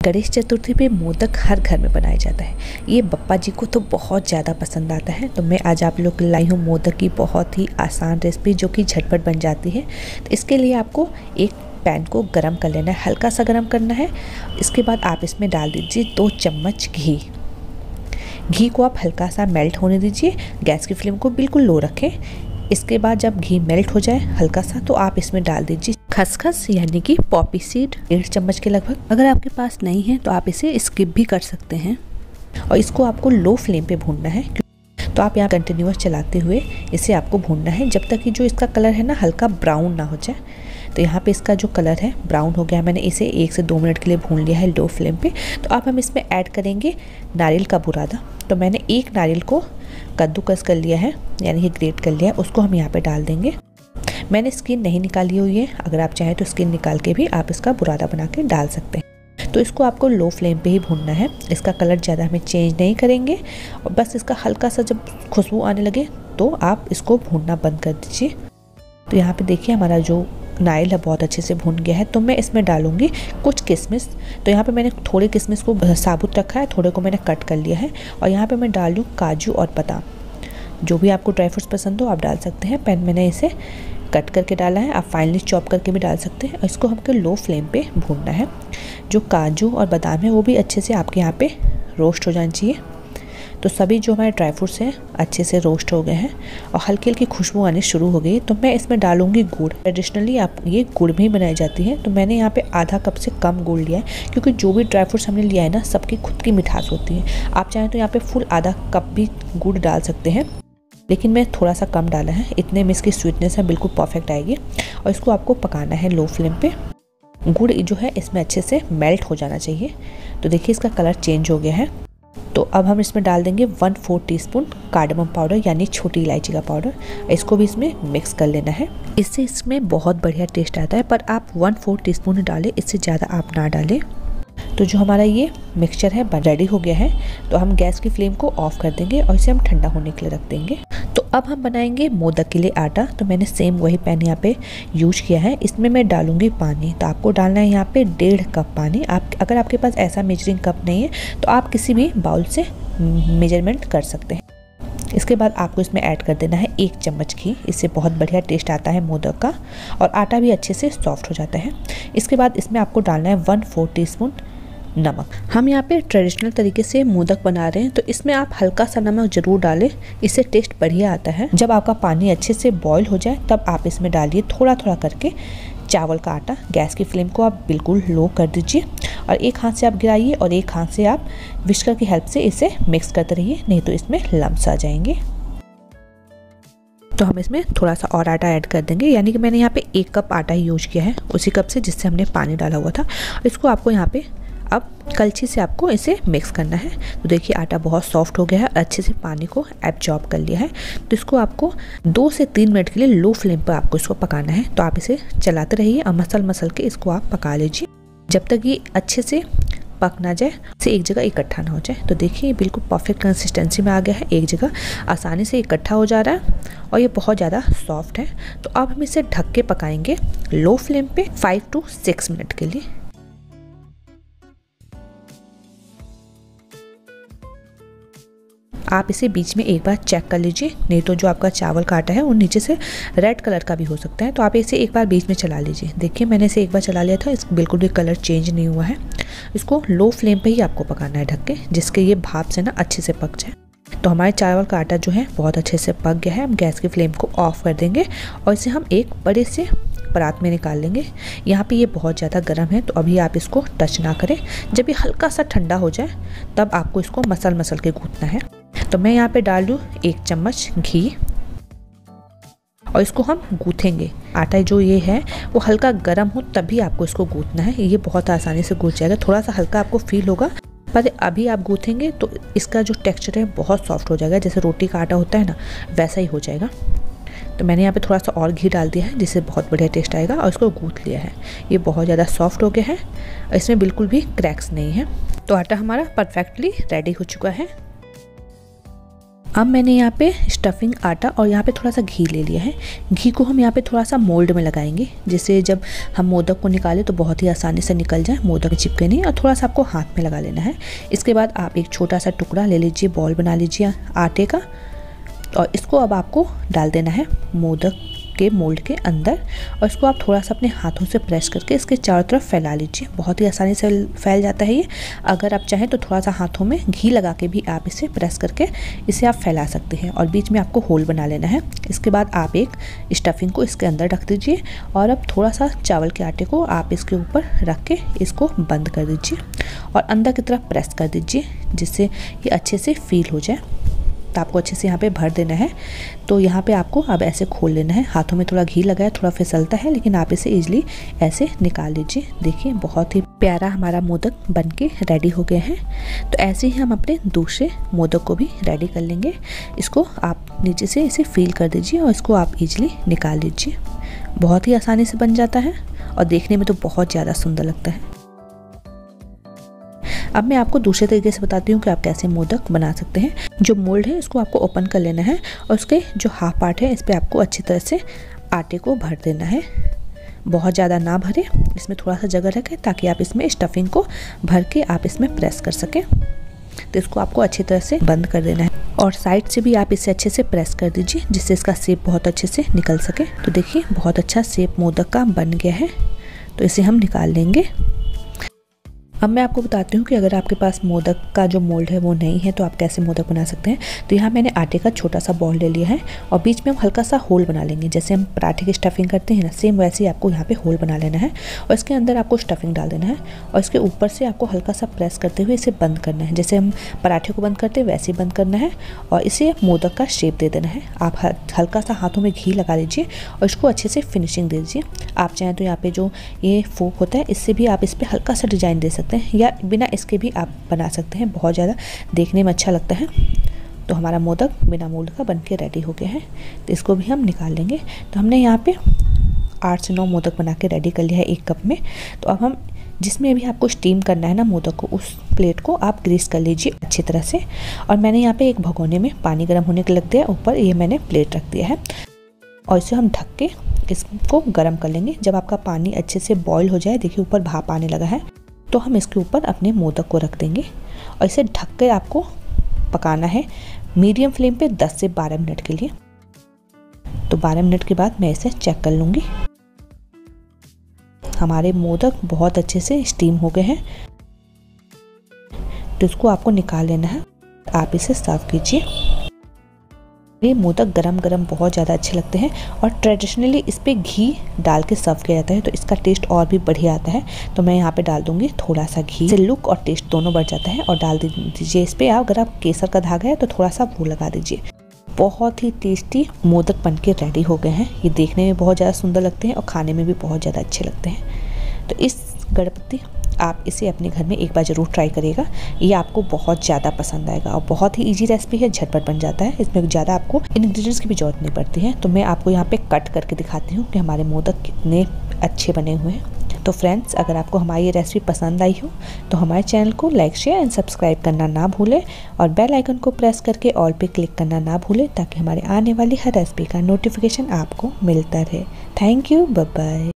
गणेश चतुर्थी पे मोदक हर घर में बनाया जाता है। ये बप्पा जी को तो बहुत ज़्यादा पसंद आता है तो मैं आज आप लोग लाई हूँ मोदक की बहुत ही आसान रेसिपी जो कि झटपट बन जाती है। तो इसके लिए आपको एक पैन को गरम कर लेना है, हल्का सा गरम करना है। इसके बाद आप इसमें डाल दीजिए दो चम्मच घी। घी को आप हल्का सा मेल्ट होने दीजिए, गैस की फ्लेम को बिल्कुल लो रखें। इसके बाद जब घी मेल्ट हो जाए हल्का सा तो आप इसमें डाल दीजिए खसखस यानी कि पॉपी सीड, डेढ़ चम्मच के लगभग। अगर आपके पास नहीं है तो आप इसे स्किप भी कर सकते हैं। और इसको आपको लो फ्लेम पे भूनना है। तो आप यहाँ कंटिन्यूस चलाते हुए इसे आपको भूनना है। जब तक कि जो इसका कलर है ना, हल्का ब्राउन ना हो जाए तो यहाँ पे इसका जो कलर है, ब्राउन हो गया। मैंने इसे एक से दो मिनट के लिए भून लिया है लो फ्लेम पे। तो अब हम इसमें ऐड करेंगे नारियल का बुरादा। तो मैंने एक नारियल को कद्दूकस कर लिया है, यानी कि ग्रेट कर लिया है। उसको हम यहाँ पर डाल देंगे। मैंने स्किन नहीं निकाली हुई है। अगर आप चाहें तो स्किन निकाल के भी आप इसका बुरादा बना के डाल सकते हैं। तो इसको आपको लो फ्लेम पे ही भूनना है। इसका कलर ज़्यादा हमें चेंज नहीं करेंगे। और बस इसका हल्का सा जब खुशबू आने लगे तो आप इसको भूनना बंद कर दीजिए। तो यहाँ पे देखिए हमारा जो नाइल है, बहुत अच्छे से भून गया है। तो मैं इसमें डालूँगी कुछ किशमिश तो यहाँ पे मैंने थोड़े किशमिश को साबुत रखा है, थोड़े को मैंने कट कर लिया है। और यहाँ पे मैं डाल काजू और बादाम। जो भी आपको ड्राई फ्रूट्स पसंद हो, आप डाल सकते हैं। पैन मैंने इसे कट करके डाला है। आप फाइनली चॉप करके भी डाल सकते हैं। इसको हमको लो फ्लेम पे भूनना है। जो काजू और बादाम है, वो भी अच्छे से आपके यहाँ पे रोस्ट हो जाना चाहिए। तो सभी जो हमारे ड्राई फ्रूट्स हैं, अच्छे से रोस्ट हो गए हैं। और हल्की हल्की खुशबू आनी शुरू हो गई तो मैं इसमें डालूँगी गुड़। ट्रेडिशनली आप ये गुड़ में ही बनाई जाती है। तो मैंने यहाँ पे आधा कप से कम गुड़ लिया है। क्योंकि जो भी ड्राई फ्रूट्स हमने लिया है ना, सबकी खुद की मिठास होती है। आप चाहें तो यहाँ पे फुल आधा कप भी गुड़ डाल सकते हैं। लेकिन मैं थोड़ा सा कम डाला है। इतने में इसकी स्वीटनेस है, बिल्कुल परफेक्ट आएगी और इसको आपको पकाना है लो फ्लेम पे। गुड़ जो है, इसमें अच्छे से मेल्ट हो जाना चाहिए। तो देखिए, इसका कलर चेंज हो गया है। तो अब हम इसमें डाल देंगे one four teaspoon cardamom powder यानी छोटी इलायची का पाउडर इसको भी इसमें मिक्स कर लेना है। इससे इसमें बहुत बढ़िया टेस्ट आता है, पर आप वन फोर टी स्पून डालें, इससे ज़्यादा आप ना डालें। तो जो हमारा ये मिक्सचर है रेडी हो गया है तो हम गैस की फ्लेम को ऑफ़ कर देंगे और इसे हम ठंडा होने के लिए रख देंगे। तो अब हम बनाएँगे मोदक के लिए आटा। तो मैंने सेम वही पैन यहाँ पे यूज़ किया है। इसमें मैं डालूँगी पानी। तो आपको डालना है यहाँ पे डेढ़ कप पानी। आप, अगर आपके पास ऐसा मेजरिंग कप नहीं है तो आप किसी भी बाउल से मेज़रमेंट कर सकते हैं। इसके बाद आपको इसमें ऐड कर देना है एक चम्मच घी। इससे बहुत बढ़िया टेस्ट आता है मोदक का। और आटा भी अच्छे से सॉफ्ट हो जाता है। इसके बाद इसमें आपको डालना है वन फोर टी स्पून नमक। हम यहाँ पे ट्रेडिशनल तरीके से मोदक बना रहे हैं तो इसमें आप हल्का सा नमक ज़रूर डालें, इससे टेस्ट बढ़िया आता है। जब आपका पानी अच्छे से बॉईल हो जाए, तब आप इसमें डालिए थोड़ा थोड़ा करके चावल का आटा। गैस की फ्लेम को आप बिल्कुल लो कर दीजिए और एक हाथ से आप गिराइए और एक हाथ से आप विस्कर की हेल्प से इसे मिक्स करते रहिए, नहीं तो इसमें लम्स आ जाएँगे। तो हम इसमें थोड़ा सा और आटा ऐड कर देंगे, यानी कि मैंने यहाँ पे एक कप आटा यूज़ किया है, उसी कप से जिससे हमने पानी डाला हुआ था। इसको आपको यहाँ पे अब कलछी से आपको इसे मिक्स करना है। तो देखिए, आटा बहुत सॉफ्ट हो गया है, अच्छे से पानी को एब्जॉर्ब कर लिया है। तो इसको आपको दो से तीन मिनट के लिए लो फ्लेम पर आपको इसको पकाना है। तो आप इसे चलाते रहिए और मसल मसल के इसको आप पका लीजिए। जब तक ये अच्छे से पक ना जाए से एक जगह इकट्ठा ना हो जाए। तो देखिए बिल्कुल परफेक्ट कंसिस्टेंसी में आ गया है। एक जगह आसानी से इकट्ठा हो जा रहा है और ये बहुत ज़्यादा सॉफ्ट है। तो अब हम इसे ढक के पकाएँगे लो फ्लेम पे फाइव टू सिक्स मिनट के लिए। आप इसे बीच में एक बार चेक कर लीजिए। नहीं तो जो आपका चावल का आटा है, वो नीचे से रेड कलर का भी हो सकता है। तो आप इसे एक बार बीच में चला लीजिए। देखिए, मैंने इसे एक बार चला लिया था, इस बिल्कुल भी कलर चेंज नहीं हुआ है। इसको लो फ्लेम पे ही आपको पकाना है ढक के, जिसके ये भाप से ना अच्छे से पक जाए। तो हमारे चावल का आटा जो है, बहुत अच्छे से पक गया है। हम गैस की फ्लेम को ऑफ़ कर देंगे और इसे हम एक बड़े से परात में निकाल लेंगे। यहाँ पे ये बहुत ज़्यादा गर्म है तो अभी आप इसको टच ना करें। जब ये हल्का सा ठंडा हो जाए, तब आपको इसको मसल मसल के गूंथना है। तो मैं यहाँ पे डाल दूँ एक चम्मच घी। और इसको हम गूँथेंगे। आटा जो ये है, वो हल्का गर्म हो तभी आपको इसको गूँथना है। ये बहुत आसानी से गूँथ जाएगा। थोड़ा सा हल्का आपको फील होगा। पर अभी आप गूँथेंगे तो इसका जो टेक्सचर है, बहुत सॉफ्ट हो जाएगा। जैसे रोटी का आटा होता है ना, वैसा ही हो जाएगा। तो मैंने यहाँ पे थोड़ा सा और घी डाल दिया है, जिससे बहुत बढ़िया टेस्ट आएगा और इसको गूँथ लिया है। ये बहुत ज़्यादा सॉफ्ट हो गया है। इसमें बिल्कुल भी क्रैक्स नहीं है। तो आटा हमारा परफेक्टली रेडी हो चुका है। अब मैंने यहाँ पे स्टफिंग आटा और यहाँ पे थोड़ा सा घी ले लिया है। घी को हम यहाँ पे थोड़ा सा मोल्ड में लगाएँगे, जिससे जब हम मोदक को निकालें तो बहुत ही आसानी से निकल जाए मोदक चिपके नहीं और थोड़ा सा आपको हाथ में लगा लेना है। इसके बाद आप एक छोटा सा टुकड़ा ले लीजिए बॉल बना लीजिए आटे का और इसको अब आपको डाल देना है मोदक के मोल्ड के अंदर और इसको आप थोड़ा सा अपने हाथों से प्रेस करके इसके चारों तरफ़ फैला लीजिए। बहुत ही आसानी से फैल जाता है ये। अगर आप चाहें तो थोड़ा सा हाथों में घी लगा के भी आप इसे प्रेस करके इसे आप फैला सकते हैं और बीच में आपको होल बना लेना है। इसके बाद आप एक स्टफिंग को इसके अंदर रख दीजिए और अब थोड़ा सा चावल के आटे को आप इसके ऊपर रख के इसको बंद कर दीजिए और अंदर की तरफ़ प्रेस कर दीजिए जिससे ये अच्छे से फील हो जाए। तो आपको अच्छे से यहाँ पे भर देना है। तो यहाँ पे आपको अब ऐसे खोल लेना है। हाथों में थोड़ा घी लगा है थोड़ा फिसलता है, लेकिन आप इसे इजली ऐसे निकाल लीजिए। देखिए, बहुत ही प्यारा हमारा मोदक बन के रेडी हो गया है। तो ऐसे ही हम अपने दूसरे मोदक को भी रेडी कर लेंगे। इसको आप नीचे से इसे फील कर दीजिए और इसको आप इजली निकाल लीजिए। बहुत ही आसानी से बन जाता है और देखने में तो बहुत ज़्यादा सुंदर लगता है। अब मैं आपको दूसरे तरीके से बताती हूँ कि आप कैसे मोदक बना सकते हैं। जो मोल्ड है इसको आपको ओपन कर लेना है और उसके जो हाफ़ पार्ट है, इस पर आपको अच्छी तरह से आटे को भर देना है। बहुत ज़्यादा ना भरे, इसमें थोड़ा सा जगह रखें ताकि आप इसमें स्टफिंग को भर के आप इसमें प्रेस कर सकें। तो इसको आपको अच्छी तरह से बंद कर देना है। और साइड से भी आप इसे अच्छे से प्रेस कर दीजिए, जिससे इसका सेप बहुत अच्छे से निकल सके। तो देखिए, बहुत अच्छा सेप मोदक का बन गया है। तो इसे हम निकाल लेंगे। अब मैं आपको बताती हूँ कि अगर आपके पास मोदक का जो मोल्ड है वो नहीं है तो आप कैसे मोदक बना सकते हैं। तो यहाँ मैंने आटे का छोटा सा बॉल ले लिया है और बीच में हम हल्का सा होल बना लेंगे। जैसे हम पराठे की स्टफिंग करते हैं ना सेम वैसे ही आपको यहाँ पे होल बना लेना है और इसके अंदर आपको स्टफिंग डाल देना है और इसके ऊपर से आपको हल्का सा प्रेस करते हुए इसे बंद करना है। जैसे हम पराठे को बंद करते हैं, वैसे ही बंद करना है और इसे मोदक का शेप दे देना है। आप हल्का सा हाथों में घी लगा लीजिए और इसको अच्छे से फिनिशिंग दे दीजिए। आप चाहें तो यहाँ पर जो ये फोक होता है, इससे भी आप इस पर हल्का सा डिज़ाइन दे सकते सकते हैं या बिना इसके भी आप बना सकते हैं। बहुत ज़्यादा देखने में अच्छा लगता है। तो हमारा मोदक बिना मोल्ड का बन के रेडी हो गया है। तो इसको भी हम निकाल लेंगे। तो हमने यहाँ पे आठ से नौ मोदक बना के रेडी कर लिया है एक कप में। तो अब हम जिसमें भी आपको स्टीम करना है ना मोदक को, उस प्लेट को आप ग्रीस कर लीजिए अच्छी तरह से। और मैंने यहाँ पे एक भगोने में पानी गर्म होने के लग दिया ऊपर ये मैंने प्लेट रख दिया है। और इसे हम ढक के इसको गर्म कर लेंगे। जब आपका पानी अच्छे से बॉईल हो जाए, देखिए ऊपर भाप आने लगा है। तो हम इसके ऊपर अपने मोदक को रख देंगे और इसे ढक कर आपको पकाना है मीडियम फ्लेम पे 10 से 12 मिनट के लिए। तो 12 मिनट के बाद मैं इसे चेक कर लूँगी। हमारे मोदक बहुत अच्छे से स्टीम हो गए हैं। तो इसको आपको निकाल लेना है। आप इसे सर्व कीजिए। ये मोदक गरम गरम बहुत ज़्यादा अच्छे लगते हैं और ट्रेडिशनली इस पर घी डाल के सर्व किया जाता है तो इसका टेस्ट और भी बढ़िया आता है। तो मैं यहाँ पे डाल दूँगी थोड़ा सा घी। से लुक और टेस्ट दोनों बढ़ जाता है और डाल दीजिए इस पर अगर आप केसर का धागा है तो थोड़ा सा वो लगा दीजिए। बहुत ही टेस्टी मोदक बन के रेडी हो गए हैं। ये देखने में बहुत ज़्यादा सुंदर लगते हैं और खाने में भी बहुत ज़्यादा अच्छे लगते हैं। तो इस गणपति आप इसे अपने घर में एक बार ज़रूर ट्राई करिएगा। ये आपको बहुत ज़्यादा पसंद आएगा और बहुत ही ईजी रेसिपी है, झटपट बन जाता है। इसमें ज़्यादा आपको इन्ग्रीडियंट्स की भी ज़रूरत नहीं पड़ती है। तो मैं आपको यहाँ पर कट करके दिखाती हूँ कि हमारे मोदक कितने अच्छे बने हुए हैं। तो फ्रेंड्स अगर आपको हमारी ये रेसिपी पसंद आई हो तो हमारे चैनल को लाइक शेयर एंड सब्सक्राइब करना ना भूलें और बेल आइकन को प्रेस करके ऑल पे क्लिक करना ना भूलें ताकि हमारे आने वाली हर रेसिपी का नोटिफिकेशन आपको मिलता रहे। Thank you bye